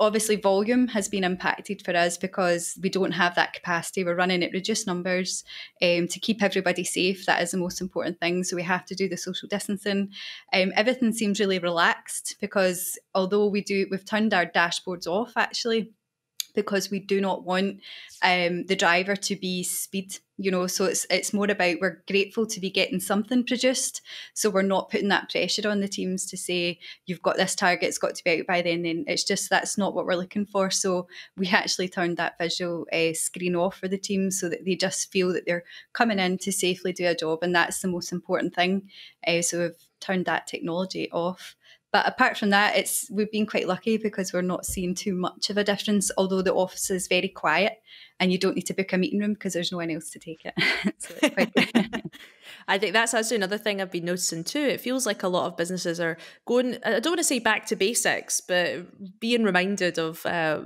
obviously volume has been impacted for us because we don't have that capacity. We're running at reduced numbers um, to keep everybody safe. That is the most important thing. So we have to do the social distancing. Um, everything seems really relaxed because although we do we've turned our dashboards off actually because we do not want um, the driver to be speed you know so it's it's more about we're grateful to be getting something produced. So we're not putting that pressure on the teams to say you've got this target it's got to be out by then then it's just that's not what we're looking for. So we actually turned that visual uh, screen off for the team so that they just feel that they're coming in to safely do a job and that's the most important thing uh, so we've turned that technology off but apart from that, it's we've been quite lucky because we're not seeing too much of a difference. Although the office is very quiet, and you don't need to book a meeting room because there's no one else to take it. I think that's actually another thing I've been noticing too. It feels like a lot of businesses are going. I don't want to say back to basics, but being reminded of uh,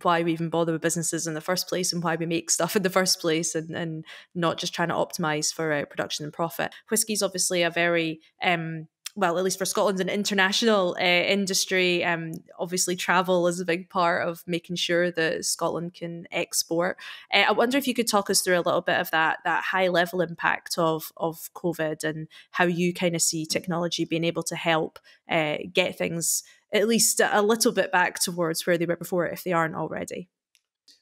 why we even bother with businesses in the first place and why we make stuff in the first place and, and not just trying to optimize for uh, production and profit. Whiskey's obviously a very um, well, at least for Scotland's an international uh, industry. Um, obviously, travel is a big part of making sure that Scotland can export. Uh, I wonder if you could talk us through a little bit of that that high level impact of of COVID and how you kind of see technology being able to help uh, get things at least a little bit back towards where they were before, if they aren't already.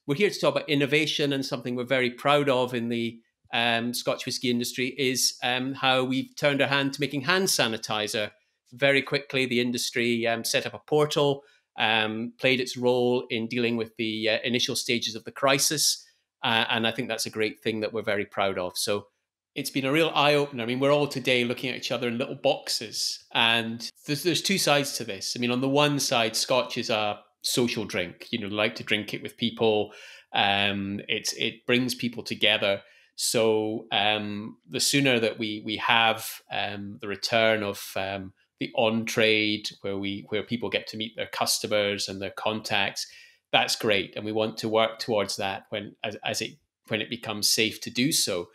We're here to talk about innovation and something we're very proud of in the um, Scotch whisky industry is um, how we've turned our hand to making hand sanitizer. Very quickly, the industry um, set up a portal, um, played its role in dealing with the uh, initial stages of the crisis. Uh, and I think that's a great thing that we're very proud of. So it's been a real eye opener. I mean, we're all today looking at each other in little boxes, and there's, there's two sides to this. I mean, on the one side, Scotch is a social drink. You know, like to drink it with people. Um, it's it brings people together. So um, the sooner that we we have um, the return of um, the on trade, where we where people get to meet their customers and their contacts, that's great, and we want to work towards that when as, as it when it becomes safe to do so.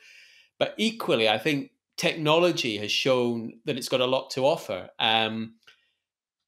But equally, I think technology has shown that it's got a lot to offer. Um,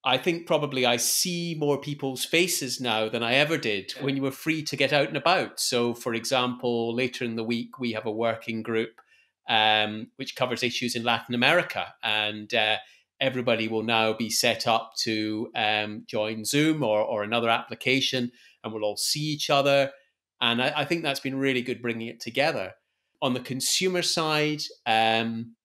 I think probably I see more people's faces now than I ever did when you were free to get out and about. So, for example, later in the week, we have a working group um, which covers issues in Latin America. And uh, everybody will now be set up to um, join Zoom or, or another application, and we'll all see each other. And I, I think that's been really good bringing it together. On the consumer side, um,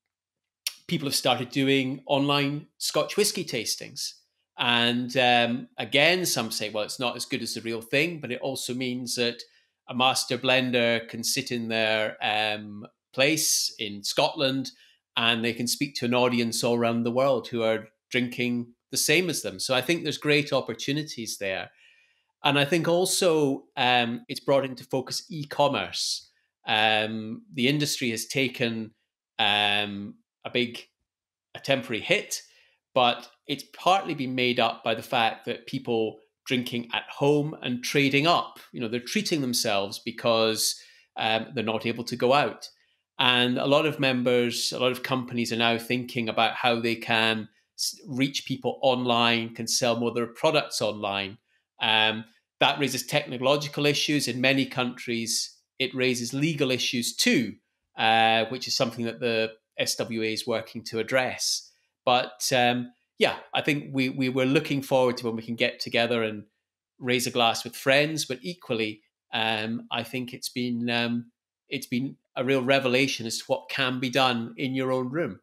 people have started doing online Scotch whisky tastings. And um, again, some say, well, it's not as good as the real thing, but it also means that a master blender can sit in their um, place in Scotland and they can speak to an audience all around the world who are drinking the same as them. So I think there's great opportunities there. And I think also um, it's brought into focus e commerce. Um, the industry has taken um, a big, a temporary hit but it's partly been made up by the fact that people drinking at home and trading up, you know, they're treating themselves because um, they're not able to go out. And a lot of members, a lot of companies are now thinking about how they can reach people online, can sell more of their products online. Um, that raises technological issues in many countries. It raises legal issues too, uh, which is something that the SWA is working to address. But um, yeah, I think we we were looking forward to when we can get together and raise a glass with friends. But equally, um, I think it's been um, it's been a real revelation as to what can be done in your own room.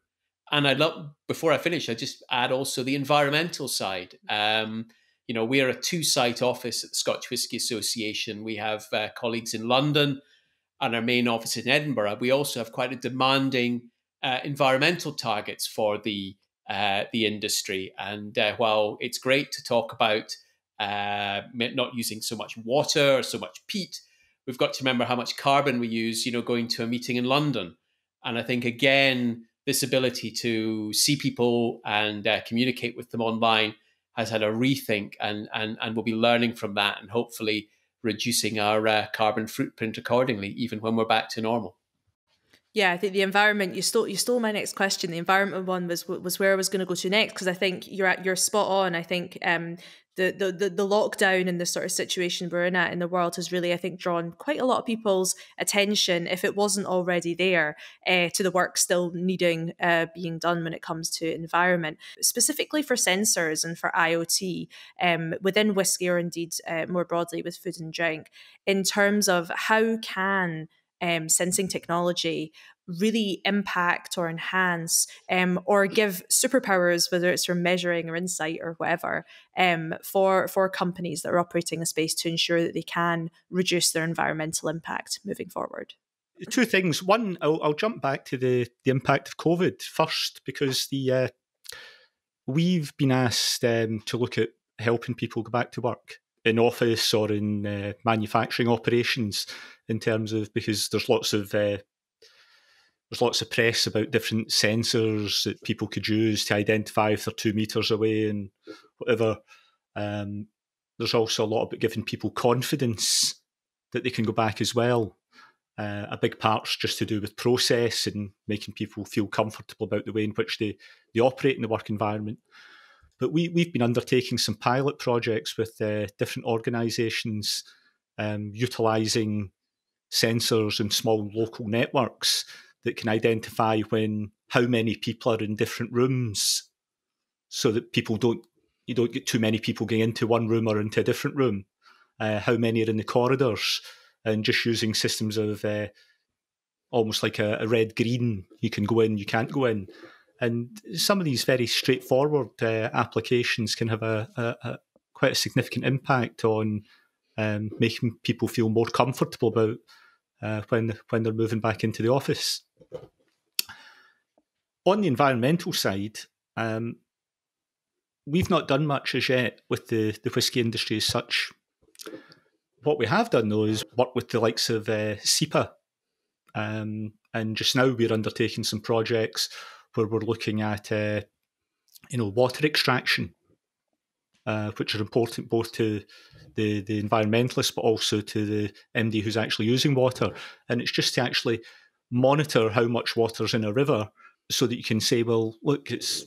And I'd love before I finish, I just add also the environmental side. Um, you know, we are a two-site office at the Scotch Whisky Association. We have uh, colleagues in London and our main office in Edinburgh. We also have quite a demanding uh, environmental targets for the uh, the industry. And uh, while it's great to talk about uh, not using so much water or so much peat, we've got to remember how much carbon we use, you know, going to a meeting in London. And I think, again, this ability to see people and uh, communicate with them online has had a rethink, and, and, and we'll be learning from that and hopefully reducing our uh, carbon footprint accordingly, even when we're back to normal. Yeah, I think the environment you stole you stole my next question. The environment one was was where I was going to go to next because I think you're at you're spot on. I think um, the, the the the lockdown and the sort of situation we're in at in the world has really I think drawn quite a lot of people's attention if it wasn't already there uh, to the work still needing uh, being done when it comes to environment specifically for sensors and for IoT um, within whiskey or indeed uh, more broadly with food and drink in terms of how can um, sensing technology really impact or enhance um, or give superpowers, whether it's for measuring or insight or whatever, um, for for companies that are operating a space to ensure that they can reduce their environmental impact moving forward. Two things. One, I'll, I'll jump back to the the impact of COVID first because the uh, we've been asked um, to look at helping people go back to work in office or in uh, manufacturing operations in terms of because there's lots of uh, there's lots of press about different sensors that people could use to identify if they're two meters away and whatever. Um, there's also a lot about giving people confidence that they can go back as well. Uh, a big part's just to do with process and making people feel comfortable about the way in which they, they operate in the work environment. But we, we've been undertaking some pilot projects with uh, different organisations um, utilising sensors and small local networks that can identify when how many people are in different rooms so that people don't you don't get too many people going into one room or into a different room. Uh, how many are in the corridors and just using systems of uh, almost like a, a red green you can go in you can't go in and some of these very straightforward uh, applications can have a, a, a, quite a significant impact on um, making people feel more comfortable about uh, when when they're moving back into the office. On the environmental side, um, we've not done much as yet with the, the whisky industry as such. What we have done though is work with the likes of uh, SEPA, um, and just now we're undertaking some projects where we're looking at uh, you know water extraction, uh, which are important both to the the environmentalists but also to the MD who's actually using water. And it's just to actually monitor how much water's in a river so that you can say, well, look, it's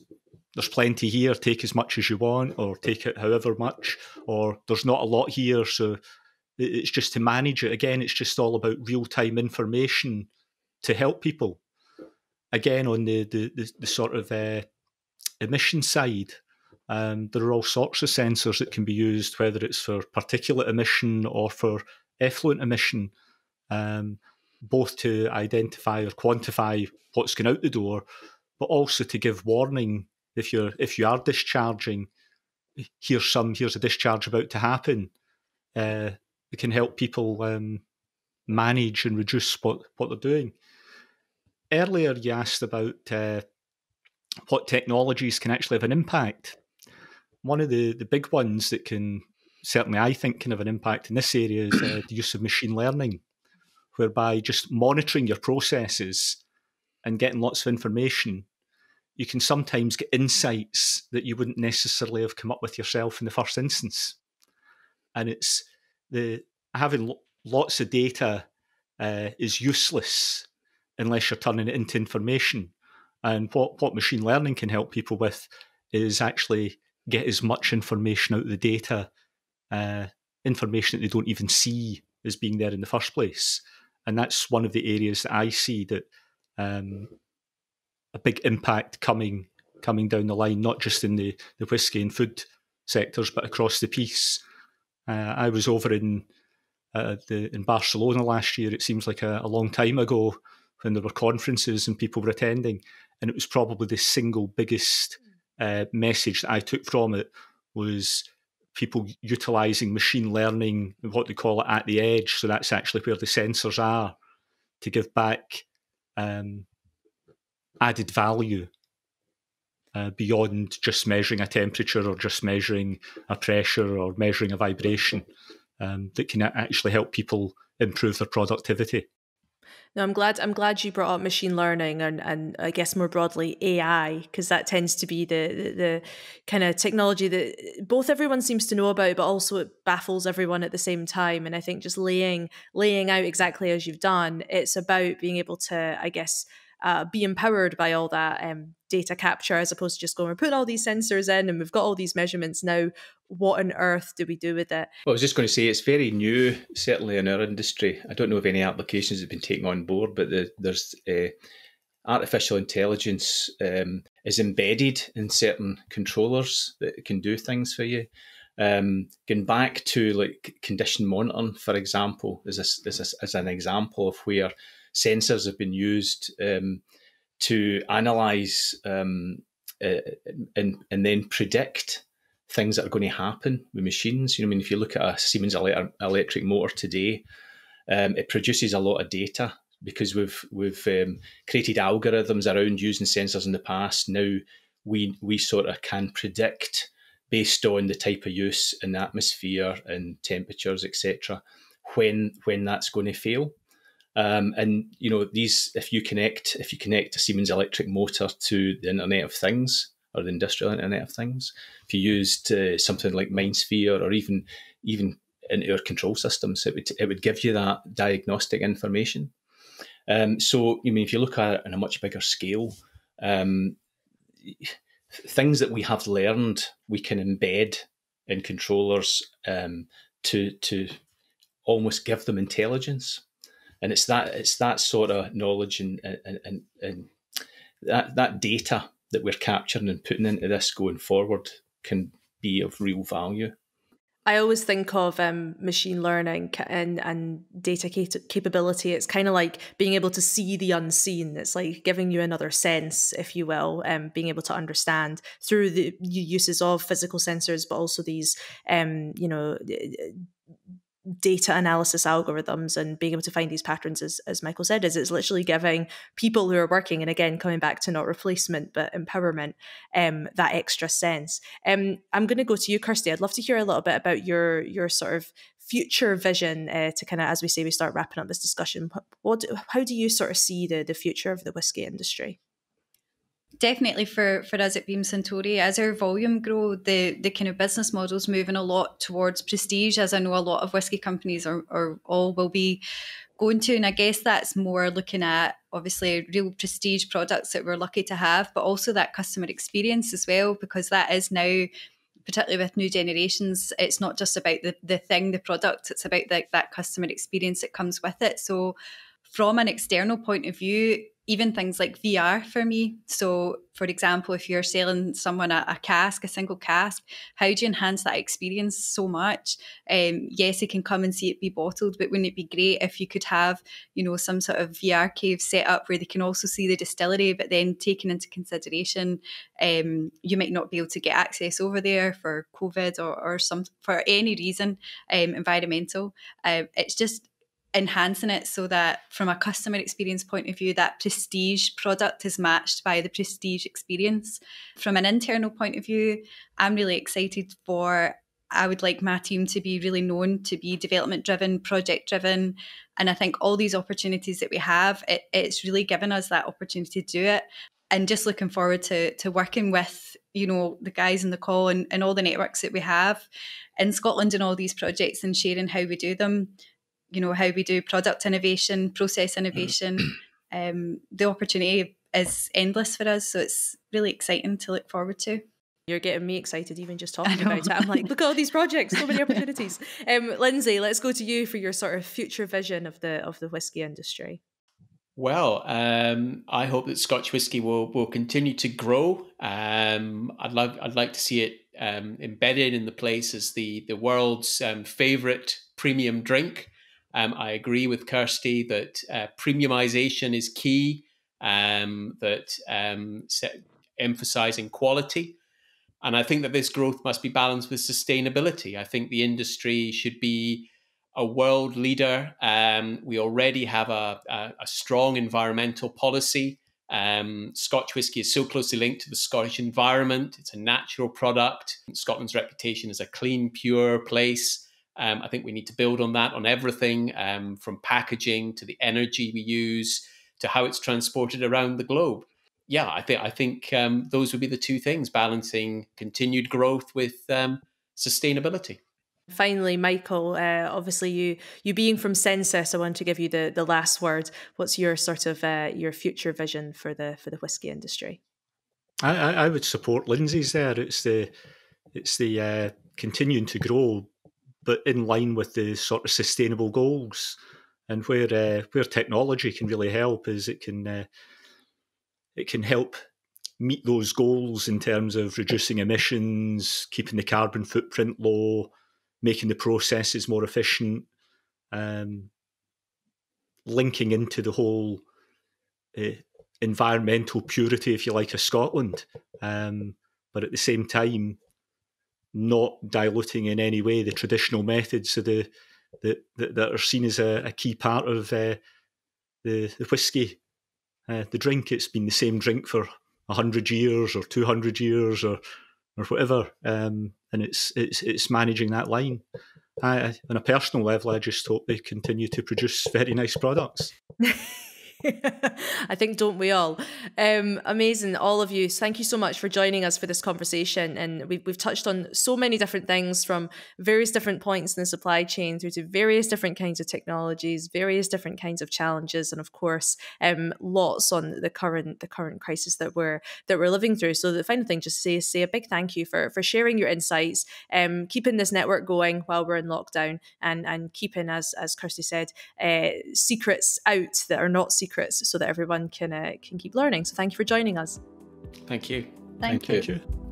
there's plenty here, take as much as you want, or take it however much, or there's not a lot here, so it's just to manage it. Again, it's just all about real time information to help people. Again, on the the, the, the sort of uh, emission side, um, there are all sorts of sensors that can be used, whether it's for particulate emission or for effluent emission. Um, both to identify or quantify what's going out the door, but also to give warning if you're if you are discharging. Here's some here's a discharge about to happen. Uh, it can help people um, manage and reduce what what they're doing. Earlier, you asked about uh, what technologies can actually have an impact. One of the, the big ones that can certainly I think can have an impact in this area is uh, the use of machine learning whereby just monitoring your processes and getting lots of information, you can sometimes get insights that you wouldn't necessarily have come up with yourself in the first instance. And it's the having lots of data uh, is useless unless you're turning it into information. And what, what machine learning can help people with is actually get as much information out of the data, uh, information that they don't even see as being there in the first place and that's one of the areas that I see that um, a big impact coming coming down the line, not just in the the whiskey and food sectors, but across the piece. Uh, I was over in uh, the in Barcelona last year. It seems like a, a, long time ago when there were conferences and people were attending, and it was probably the single biggest uh, message that I took from it was people utilizing machine learning, what they call it, at the edge. So that's actually where the sensors are to give back um, added value uh, beyond just measuring a temperature or just measuring a pressure or measuring a vibration um, that can actually help people improve their productivity. No, I'm glad. I'm glad you brought up machine learning and, and I guess more broadly AI because that tends to be the, the, the kind of technology that both everyone seems to know about, but also it baffles everyone at the same time. And I think just laying laying out exactly as you've done, it's about being able to, I guess, uh, be empowered by all that um, data capture as opposed to just going, we're putting all these sensors in and we've got all these measurements now. What on earth do we do with it? Well, I was just going to say it's very new, certainly in our industry. I don't know if any applications have been taken on board, but the, there's uh, artificial intelligence um, is embedded in certain controllers that can do things for you. Um, going back to like condition monitoring, for example, is this, is as an example of where sensors have been used um, to analyze um, uh, and and then predict things that are going to happen with machines. You know, I mean, if you look at a Siemens electric motor today, um, it produces a lot of data because we've we've um, created algorithms around using sensors in the past. Now we we sort of can predict based on the type of use and atmosphere and temperatures, etc., when when that's going to fail. Um, and you know these, if you connect, if you connect a Siemens electric motor to the Internet of Things or the industrial Internet of Things, if you used uh, something like MindSphere or even even into your control systems, it would it would give you that diagnostic information. Um, so, you I mean if you look at it on a much bigger scale, um, things that we have learned, we can embed in controllers um, to to almost give them intelligence and it's that it's that sort of knowledge and and, and, and that that data that we're capturing and putting into this going forward can be of real value. I always think of um, machine learning and and data capability. It's kind of like being able to see the unseen. It's like giving you another sense, if you will, um, being able to understand through the uses of physical sensors, but also these, um, you know, data analysis algorithms and being able to find these patterns as, as michael said is it's literally giving people who are working and again coming back to not replacement but empowerment um, that extra sense. Um, i'm going to go to you kirsty. I'd love to hear a little bit about your your sort of future vision uh, to kind of as we say we start wrapping up this discussion. What how do you sort of see the the future of the whiskey industry definitely for for us at Beam Suntory, as our volume grow, the the kind of business models moving a lot towards prestige, as I know a lot of whiskey companies are, are all will be going to. And I guess that's more looking at obviously real prestige products that we're lucky to have, but also that customer experience as well, because that is now particularly with new generations, it's not just about the, the thing, the product, it's about the, that customer experience that comes with it. So from an external point of view, even things like VR for me. So, for example, if you're selling someone a, a, cask, a single cask, how do you enhance that experience so much? Um, yes, they can come and see it be bottled, but wouldn't it be great if you could have, you know, some sort of VR cave set up where they can also see the distillery, but then taking into consideration, um, you might not be able to get access over there for COVID or, or some for any reason, um, environmental. Uh, it's just enhancing it so that from a customer experience point of view that prestige product is matched by the prestige experience. From an internal point of view i'm really excited for i would like my team to be really known to be development driven project driven and i think all these opportunities that we have it, it's really given us that opportunity to do it. And just looking forward to to working with you know the guys in the call and, and all the networks that we have in scotland and all these projects and sharing how we do them you know how we do product innovation process innovation mm. um, the opportunity is endless for us so it's really exciting to look forward to you're getting me excited even just talking about it. I'm like, look at all these projects, so many opportunities. Um, Lindesay, let's go to you for your sort of future vision of the of the whiskey industry. Well, um, I hope that Scotch whiskey will will continue to grow. Um, I'd love I'd like to see it um, embedded in the place as the the world's um, favorite premium drink. Um, I agree with Kirsty that uh, premiumization is key, um, that um, emphasizing quality. And I think that this growth must be balanced with sustainability. I think the industry should be a world leader. Um, we already have a, a, a strong environmental policy. Um, Scotch whisky is so closely linked to the Scottish environment. It's a natural product. Scotland's reputation as a clean, pure place Um, I think we need to build on that on everything um, from packaging to the energy we use to how it's transported around the globe. Yeah, I think I think um, those would be the two things: balancing continued growth with um, sustainability. Finally, Michael, uh, obviously you you being from CENSIS, I want to give you the the last word. What's your sort of uh, your future vision for the for the whiskey industry? I, I would support Lindesay's there. It's the it's the uh, continuing to grow, but in line with the sort of sustainable goals. And where uh, where technology can really help is it can uh, it can help meet those goals in terms of reducing emissions, keeping the carbon footprint low, making the processes more efficient, um, linking into the whole uh, environmental purity, if you like, of Scotland. Um, but at the same time, not diluting in any way the traditional methods of the that, that, are seen as a, a key part of uh, the the whiskey, uh, the drink. It's been the same drink for hundred years or two hundred years or or whatever, um, and it's it's it's managing that line. I, on a personal level, I just hope they continue to produce very nice products. I think don't we all? Um, amazing, all of you. Thank you so much for joining us for this conversation. And we've we've touched on so many different things from various different points in the supply chain through to various different kinds of technologies, various different kinds of challenges, and of course, um, lots on the current the current crisis that we're that we're living through. So the final thing, just say say a big thank you for for sharing your insights, um, keeping this network going while we're in lockdown, and and keeping as as Kirsty said, uh, secrets out that are not secrets secrets so that everyone can uh, can keep learning. So thank you for joining us. Thank you. Thank, thank you. you.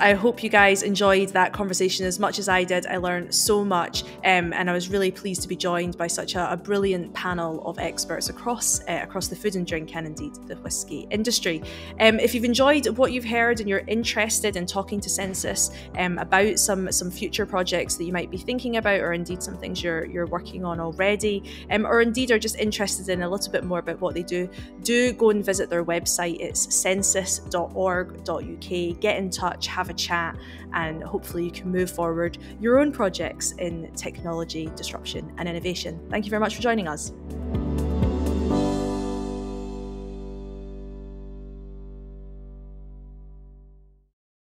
I hope you guys enjoyed that conversation as much as I did. I learned so much, um, and I was really pleased to be joined by such a, a brilliant panel of experts across uh, across the food and drink and indeed the whisky industry. Um, if you've enjoyed what you've heard and you're interested in talking to CENSIS um, about some some future projects that you might be thinking about, or indeed some things you're you're working on already, um, or indeed are just interested in a little bit more about what they do, do go and visit their website. It's censis.org.uk. Get in touch. Have a chat, and hopefully you can move forward your own projects in technology, disruption, and innovation. Thank you very much for joining us.